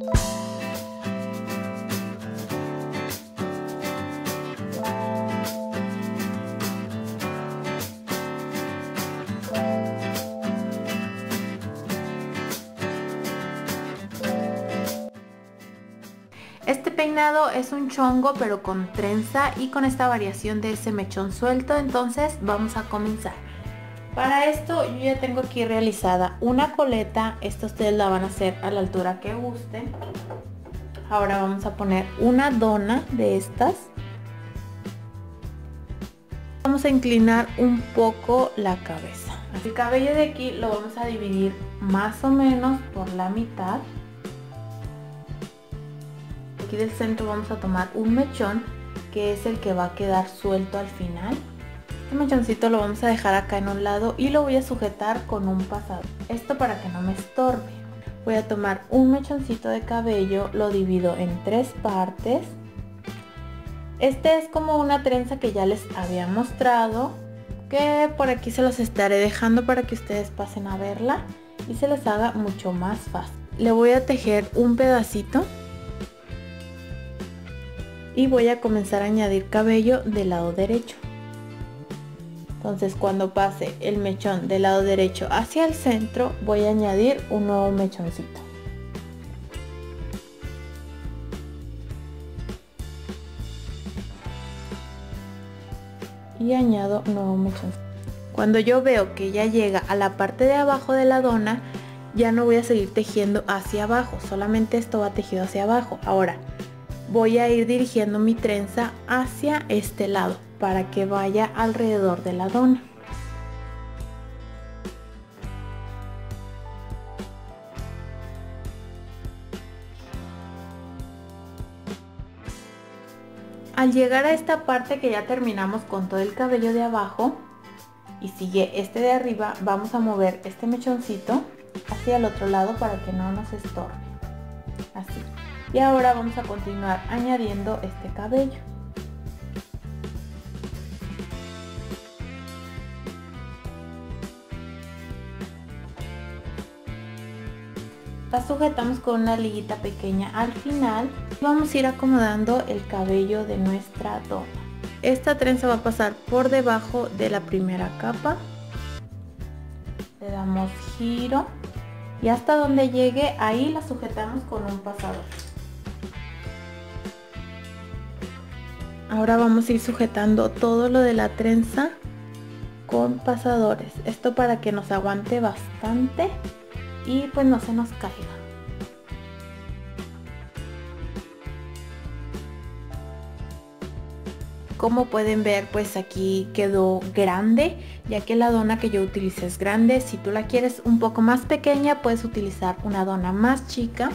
Este peinado es un chongo pero con trenza y con esta variación de ese mechón suelto, entonces vamos a comenzar. Para esto yo ya tengo aquí realizada una coleta, esta ustedes la van a hacer a la altura que gusten. Ahora vamos a poner una dona de estas. Vamos a inclinar un poco la cabeza. El cabello de aquí lo vamos a dividir más o menos por la mitad. Aquí del centro vamos a tomar un mechón que es el que va a quedar suelto al final. Este mechoncito lo vamos a dejar acá en un lado y lo voy a sujetar con un pasado. Esto para que no me estorbe. Voy a tomar un mechoncito de cabello, lo divido en tres partes. Este es como una trenza que ya les había mostrado, que por aquí se los estaré dejando para que ustedes pasen a verla y se les haga mucho más fácil. Le voy a tejer un pedacito y voy a comenzar a añadir cabello del lado derecho. Entonces cuando pase el mechón del lado derecho hacia el centro voy a añadir un nuevo mechoncito. Y añado un nuevo mechoncito. Cuando yo veo que ya llega a la parte de abajo de la dona, ya no voy a seguir tejiendo hacia abajo, solamente esto va tejido hacia abajo. Ahora voy a ir dirigiendo mi trenza hacia este lado para que vaya alrededor de la dona. Al llegar a esta parte que ya terminamos con todo el cabello de abajo y sigue este de arriba, vamos a mover este mechoncito hacia el otro lado para que no nos estorbe. Así. Y ahora vamos a continuar añadiendo este cabello. La sujetamos con una liguita pequeña al final. Vamos a ir acomodando el cabello de nuestra dona. Esta trenza va a pasar por debajo de la primera capa. Le damos giro y hasta donde llegue ahí la sujetamos con un pasador. Ahora vamos a ir sujetando todo lo de la trenza con pasadores. Esto para que nos aguante bastante y pues no se nos caiga. Como pueden ver pues aquí quedó grande ya que la dona que yo utilicé es grande. Si tú la quieres un poco más pequeña puedes utilizar una dona más chica.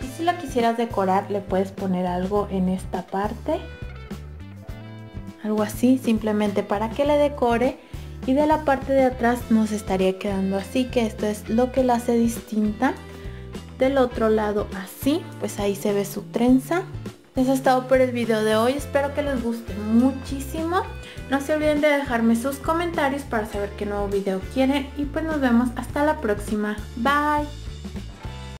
Y si la quisieras decorar le puedes poner algo en esta parte. Algo así simplemente para que le decore y de la parte de atrás nos estaría quedando así que esto es lo que la hace distinta. Del otro lado así pues ahí se ve su trenza. Eso es todo por el video de hoy. Espero que les guste muchísimo. No se olviden de dejarme sus comentarios para saber qué nuevo video quieren. Y pues nos vemos hasta la próxima. Bye